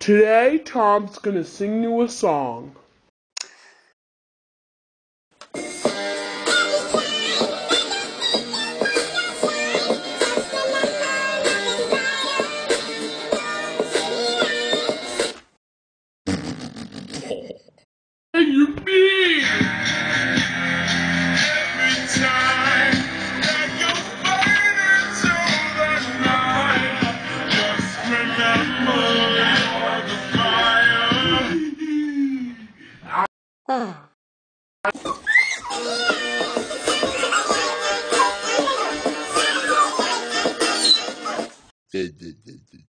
Today Tom's gonna sing you a song. Hey, you mean? 啊。对对对对。